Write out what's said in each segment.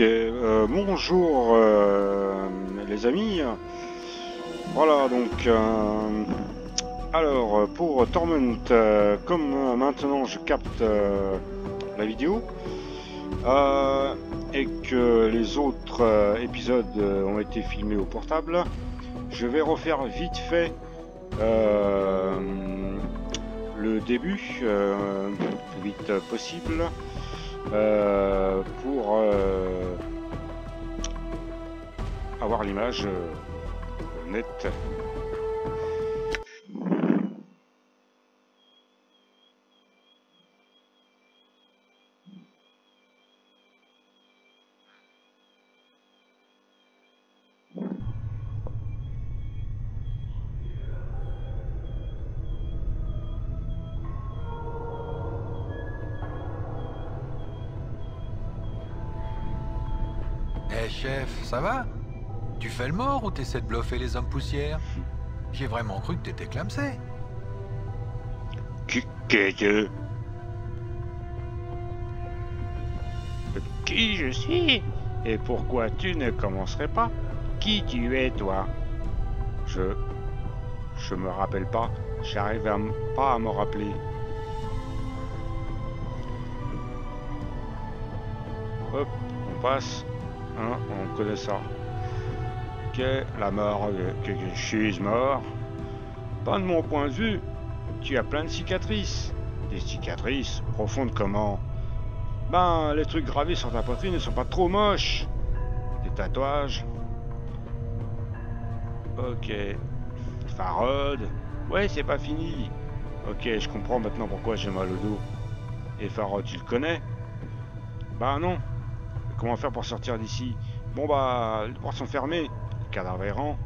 Euh, bonjour euh, les amis. Voilà donc. euh, alors pour Torment, comme maintenant je capte la vidéo et que les autres épisodes ont été filmés au portable, je vais refaire vite fait le début, le plus vite possible. Euh, pour euh, avoir l'image euh, nette. Ça va Tu fais le mort ou t'essaies de bluffer les hommes poussières J'ai vraiment cru que t'étais clamsé. Qui, qui, qui- je suis Et pourquoi tu ne commencerais pas Qui tu es, toi Je. Je me rappelle pas. J'arrive pas à me rappeler. Hop, on passe. Hein, on connaît ça. Ok, la mort, je suis mort? Pas de mon point de vue. Tu as plein de cicatrices. Des cicatrices profondes comment? Ben, les trucs gravés sur ta poitrine ne sont pas trop moches. Des tatouages. Ok. Farod. Ouais, c'est pas fini. Ok, je comprends maintenant pourquoi j'ai mal au dos. Et Farod, tu le connais? Bah non. Comment faire pour sortir d'ici Bon bah, les portes sont fermées. Le cadavre errant.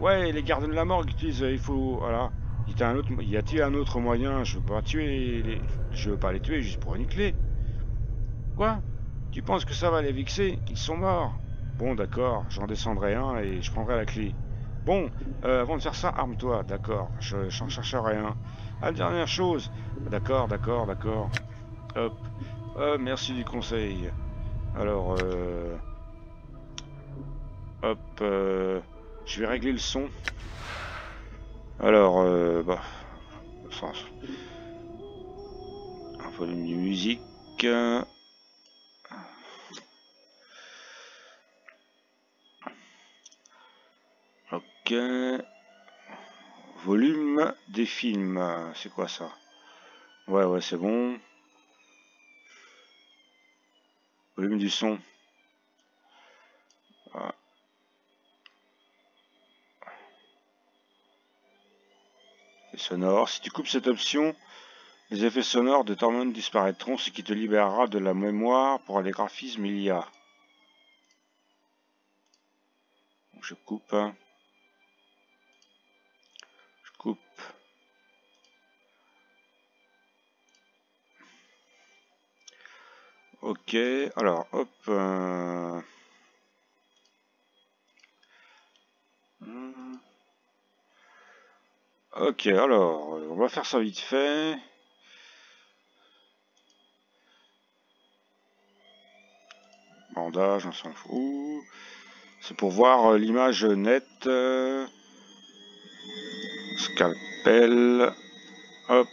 Ouais, les gardes de la morgue utilisent, euh, il faut, voilà. Y a-t-il un autre moyen? Je veux pas tuer les, je veux pas les tuer juste pour une clé. Quoi? Tu penses que ça va les vexer? Ils sont morts. Bon, d'accord, j'en descendrai un et je prendrai la clé. Bon, euh, avant de faire ça, arme-toi, d'accord. Je j'en chercherai un. Ah, dernière chose. D'accord, d'accord, d'accord. Hop. Euh, merci du conseil. Alors, euh... Hop, euh... Je vais régler le son. Alors, euh... Bah... Sens. Un volume de musique. Ok. Volume des films. C'est quoi ça? Ouais, ouais, c'est bon. Volume du son. Et sonore. Si tu coupes cette option, les effets sonores de Torment disparaîtront, ce qui te libérera de la mémoire pour les graphismes il y a. Je coupe. hein. Je coupe. Ok, alors hop. euh. Ok, alors on va faire ça vite fait. Bandage, on s'en fout. C'est pour voir euh, l'image nette. euh, Scalpel. Hop.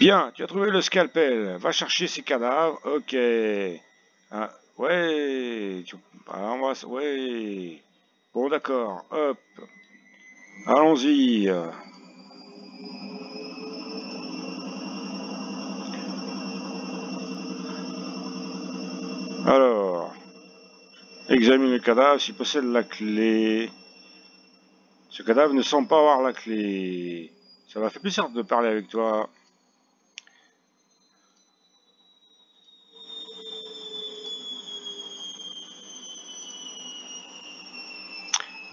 Bien, tu as trouvé le scalpel. Va chercher ces cadavres. Ok. Ah, ouais. Tu... On va... Ouais. Bon, d'accord. Hop. Allons-y. Alors. Examine le cadavre s'il possède la clé. Ce cadavre ne semble pas avoir la clé. Ça m'a fait plaisir de parler avec toi.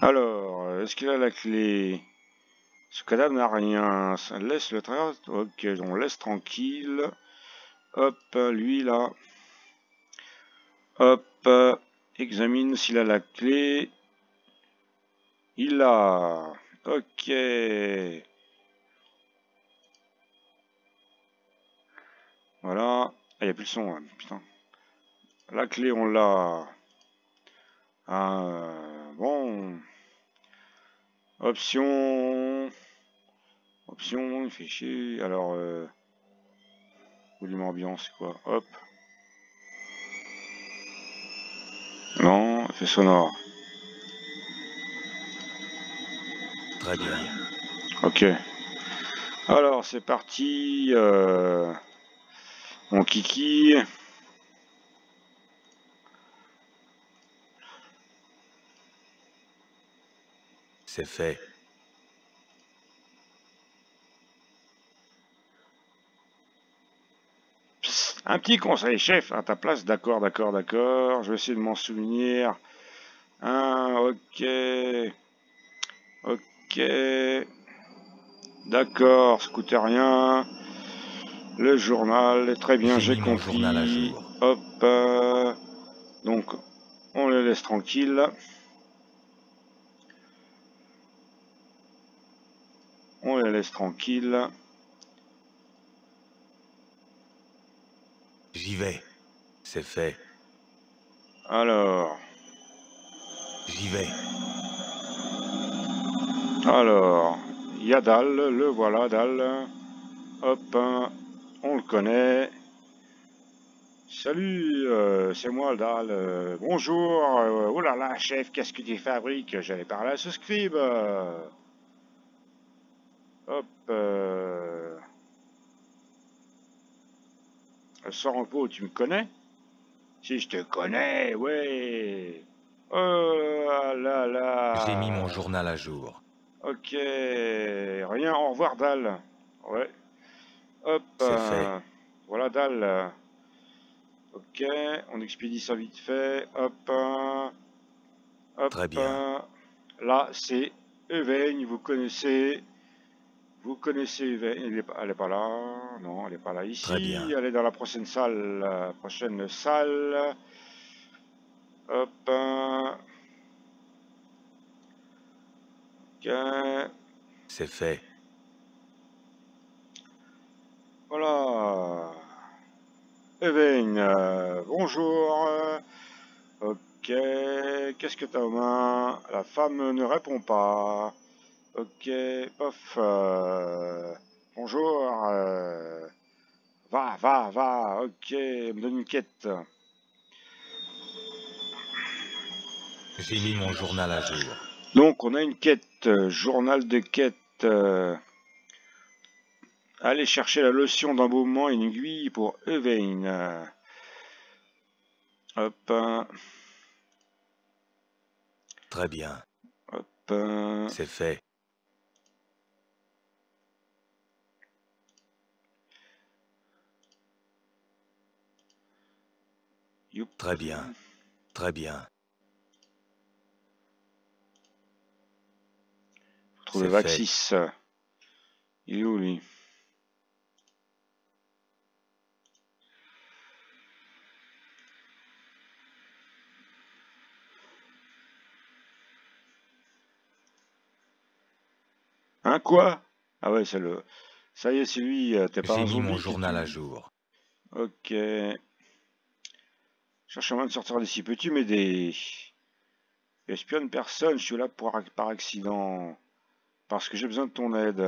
Alors, est-ce qu'il a la clé? Ce cadavre n'a rien. Ça laisse le travail. Ok, on laisse tranquille. Hop, lui là. Hop, examine s'il a la clé. Il a. Ok. Voilà. n'y a plus le son, hein, putain. La clé, on l'a. Euh, bon. Option. Option, il fait chier. Alors, euh, volume ambiance, quoi. Hop. Non, effet sonore. Très bien. Ok. Alors, c'est parti. Euh, mon kiki. C'est fait. Un petit conseil, chef, à ta place. D'accord, d'accord, d'accord. Je vais essayer de m'en souvenir. Ah, ok. Ok. D'accord, rien. Le journal, très bien, j'ai compris. Hop. euh, donc, on les laisse tranquilles. On les laisse tranquilles. J'y vais. C'est fait. Alors, J'y vais. alors, il y a Dal, le voilà Dal. Hop, on le connaît. Salut, euh, c'est moi Dal. euh, bonjour. euh, oh là là, chef, qu'est-ce que tu fabriques? J'allais parler à ce scribe. Hop. Euh... Peu, tu me connais? Si je te connais, ouais. Oh là là. J'ai mis mon journal à jour. Ok, rien, au revoir Dal. Ouais. Hop. Euh, fait. Voilà Dal. Ok, on expédie ça vite fait. Hop. euh, Hop. Très bien. euh, Là, c'est Eveigne, vous connaissez. Vous connaissez. Elle est pas, là. Non, elle est pas là ici. Très bien. Elle est dans la prochaine salle. La prochaine salle. Hop. Ok. C'est fait. Voilà. Eveigne, euh, bonjour. Ok, qu'est-ce que t'as aux mains? La femme ne répond pas. Ok, pof. euh, bonjour. euh, va, va, va. Ok, me donne une quête. J'ai mis mon journal à jour. Donc, on a une quête, euh, journal de quête. euh, aller chercher la lotion d'embaumement et une aiguille pour Eveigne. euh. Hop, hein, Très bien. hop. hein. C'est fait. Très bien. Très bien. Faut trouver Vaxis. Il est où lui? Hein quoi? Ah ouais, c'est le. Ça y est, c'est lui. euh, T'es pas J'ai un mis zombie. mon journal à jour. Ok. Cherche un moyen de sortir d'ici. Peux-tu m'aider Espionne personne, je suis là pour, par accident. Parce que j'ai besoin de ton aide.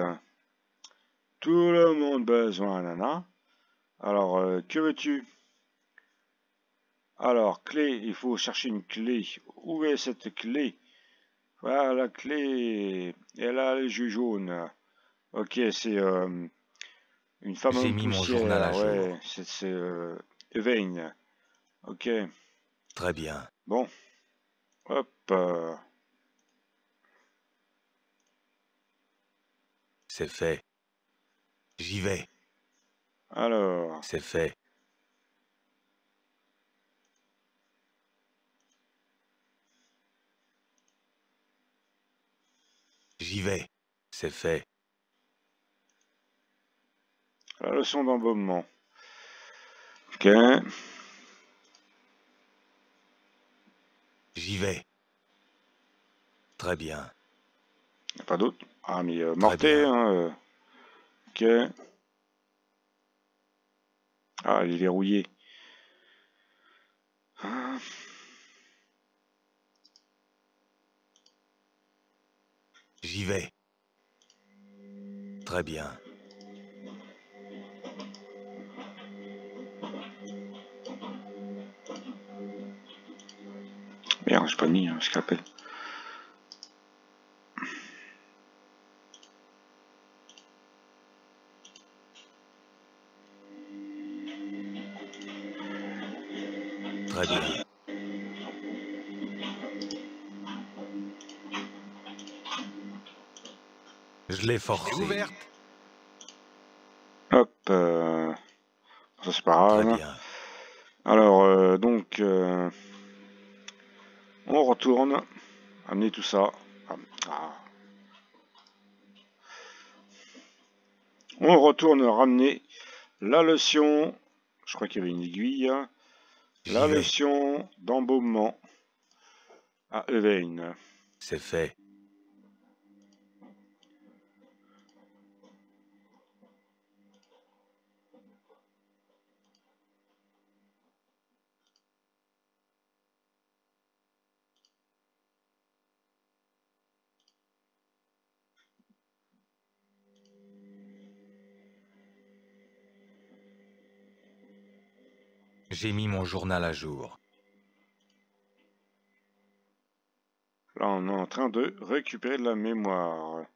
Tout le monde besoin, nana. Alors, euh, que veux-tu? Alors, clé, il faut chercher une clé. Où est cette clé? Voilà la clé. Elle a les yeux jaunes. Ok, c'est euh, une femme J'ai en mis mon journal à ouais, jour. c'est euh. Ok, Très bien. bon. Hop. euh, C'est fait. J'y vais. alors, C'est fait. J'y vais. C'est fait. la leçon d'embaumement. Ok. J'y vais. Très bien. Y a pas d'autre? Ah, mais euh, morté, hein. euh. Ok. Ah, il est verrouillé. J'y vais. Très bien. J'ai pas mis un scalpel. Très bien. Je l'ai forcé. ouverte. Hop. euh, Ça c'est pas Très grave. bien. Alors, euh, donc, euh, on retourne, amener tout ça. Ah. On retourne ramener la lotion. Je crois qu'il y avait une aiguille. hein. La lotion d'embaumement à Evain. C'est fait. J'ai mis mon journal à jour. Là, on est en train de récupérer de la mémoire.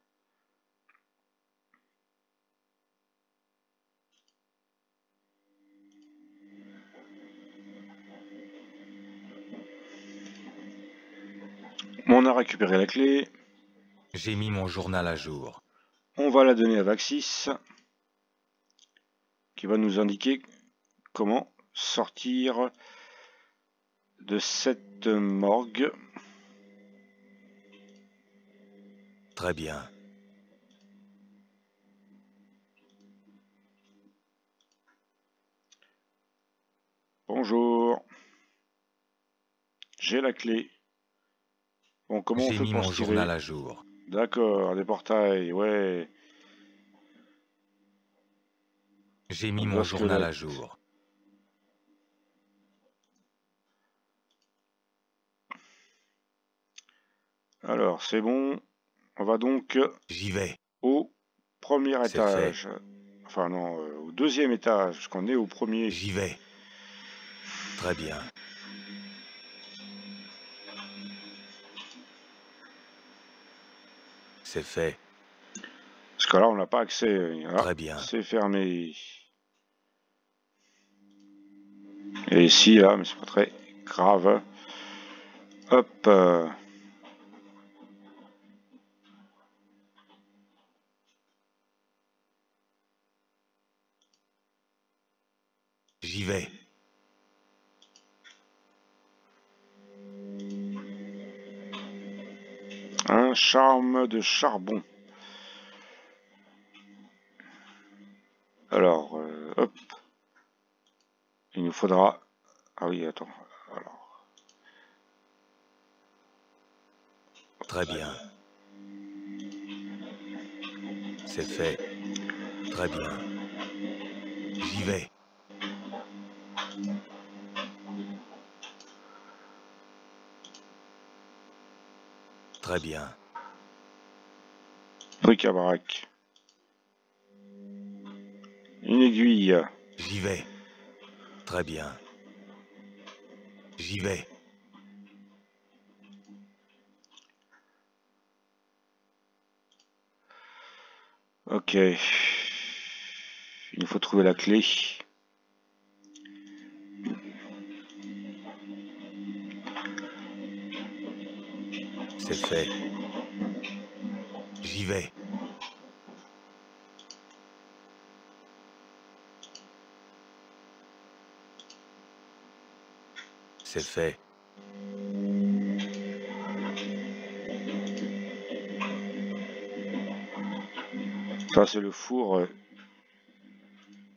On a récupéré la clé. J'ai mis mon journal à jour. On va la donner à Vaxis, qui va nous indiquer comment sortir de cette morgue. Très bien. Bonjour. J'ai la clé. Bon, comment on fait mis pour mon journal à jour. D'accord, des portails, ouais. J'ai mis On mon journal à jour. Alors, c'est bon. On va donc J'y vais. au premier étage. Enfin, non, euh, au deuxième étage, parce qu'on est au premier. J'y vais. Très bien. C'est fait. Parce que là, on n'a pas accès. Ah, Très bien. c'est fermé. Et ici, là, mais c'est pas très grave. Hop. euh, J'y vais. Un charme de charbon. Alors, euh, hop. Il nous faudra... Ah oui, attends. Alors, Très bien. C'est fait. Très bien. J'y vais. Très bien. bric-à-brac. Une aiguille. J'y vais. Très bien. J'y vais. Ok. Il nous faut trouver la clé. C'est fait. J'y vais. C'est fait. Ça, c'est le four euh,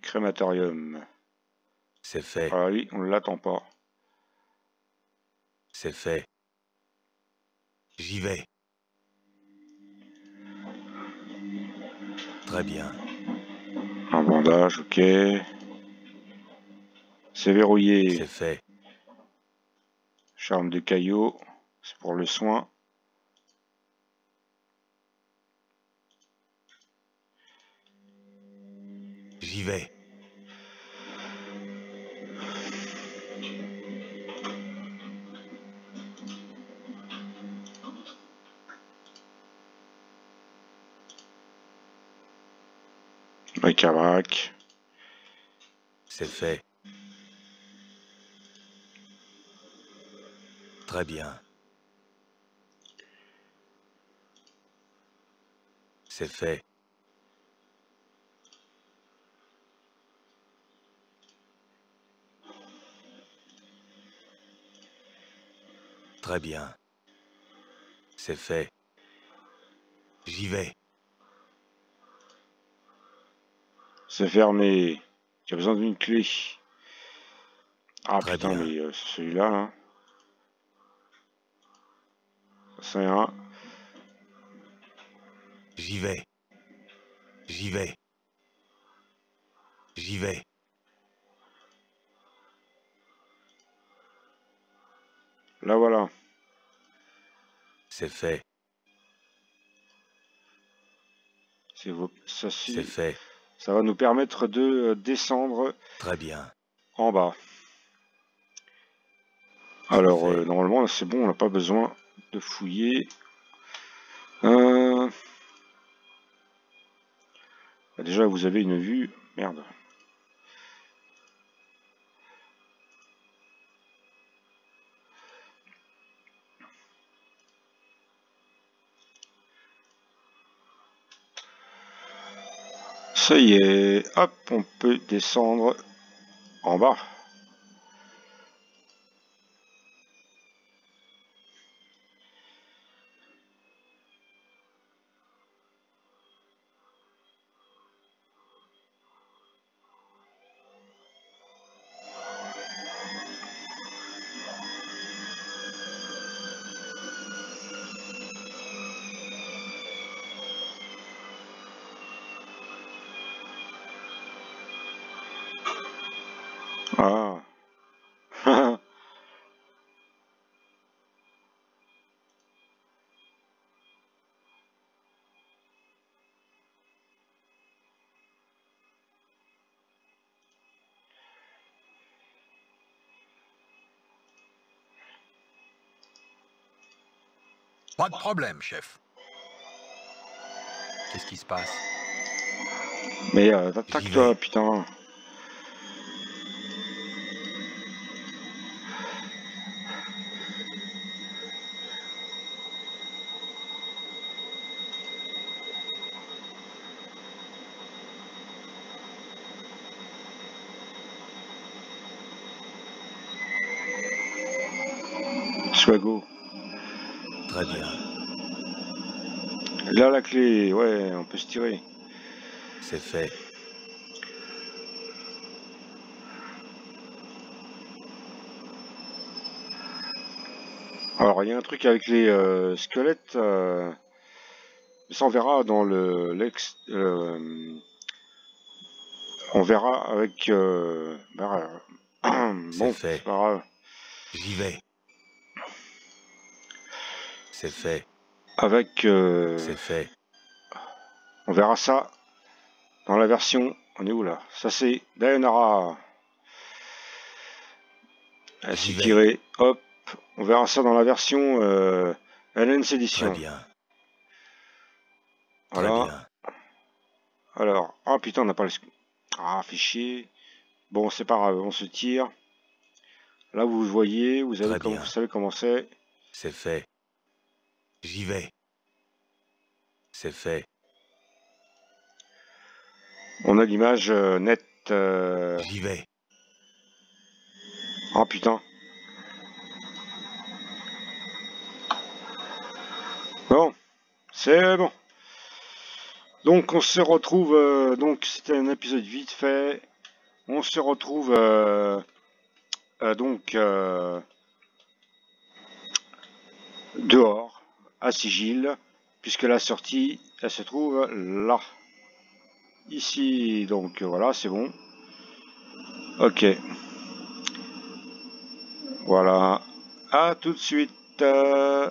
crématorium. C'est fait. Ah oui, on ne l'attend pas. C'est fait. J'y vais. Très bien. Un bandage, ok. C'est verrouillé. C'est fait. Charme de caillot. C'est pour le soin. J'y vais. C'est fait. Très bien. C'est fait. Très bien. C'est fait. J'y vais. C'est fermé. J'ai besoin d'une clé. Ah Très putain, bien. mais euh, c'est celui-là, là. C'est un. J'y vais. J'y vais. J'y vais. Là, voilà. C'est fait. C'est vos- ça, si- C'est fait. Ça va nous permettre de euh, descendre Très bien. en bas. Alors, euh, normalement, c'est bon, on n'a pas besoin de fouiller. Euh, bah, Déjà, vous avez une vue. Merde. Ça y est, hop, on peut descendre en bas. Ah. Pas de problème, chef. Qu'est-ce qui se passe? Mais euh, attaque-toi, putain. Swago. Très bien. Là, la clé, ouais, on peut se tirer. C'est fait. Alors, il y a un truc avec les euh, squelettes. euh, ça, on verra dans le l'ex. euh, on verra avec. bah, bon, fait. c'est pas grave. J'y vais. C'est fait. Avec. C'est fait. On verra ça dans la version. On est où là? Ça, c'est Dayanara. Tirée. Hop. On verra ça dans la version euh, LNC Très Edition. bien. Très bien. Alors, ah putain, on n'a pas le... Ah, fait chier. Bon, c'est pas grave, on se tire. Là, vous voyez, vous, avez Très comme, vous savez comment c'est. C'est fait. J'y vais. C'est fait. On a l'image euh, nette. euh, J'y vais. Ah putain. Bon, c'est bon. Donc on se retrouve, euh, donc c'était un épisode vite fait. On se retrouve euh, donc dehors, à Sigil, puisque la sortie, elle se trouve là. Ici, donc euh, voilà, c'est bon. Ok. Voilà. À tout de suite. Euh,